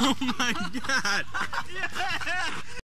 Oh my god!